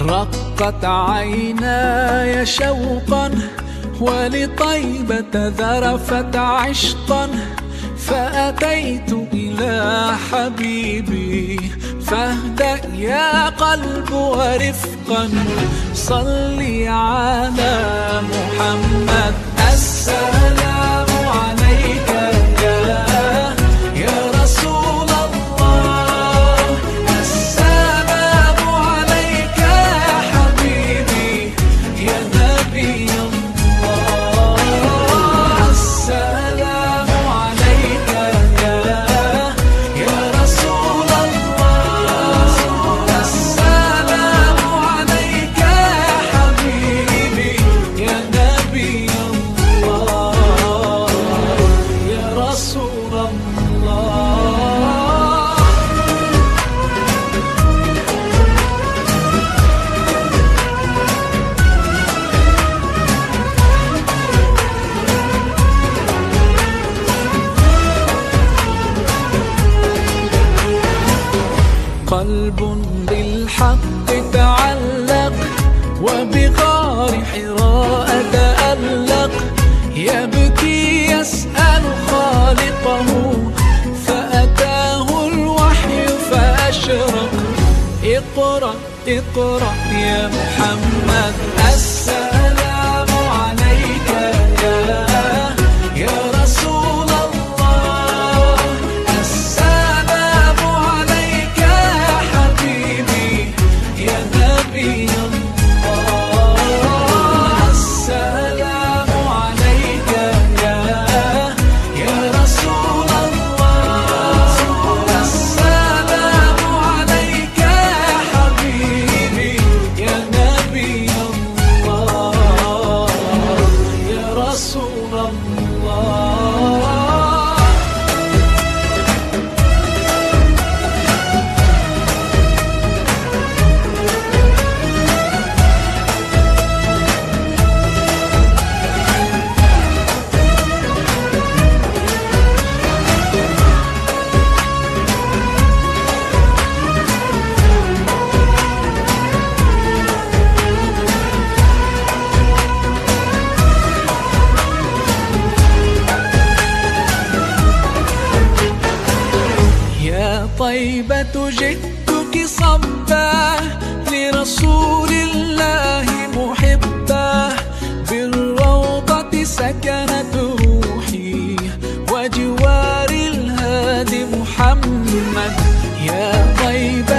رقت عيناي شوقا ولطيبة ذرفت عشقا فأتيت إلى حبيبي فاهدأ يا قلب ورفقا صل على محمد. قلب بالحق تعلق وبغار حراء تألق يبكي يسأل خالقه فأتاه الوحي فأشرق. اقرأ اقرأ يا محمد. طيبة جئتك صبا لرسول الله محبا بالروضة سكنت روحي وجوار الهادي محمد. يا طيبة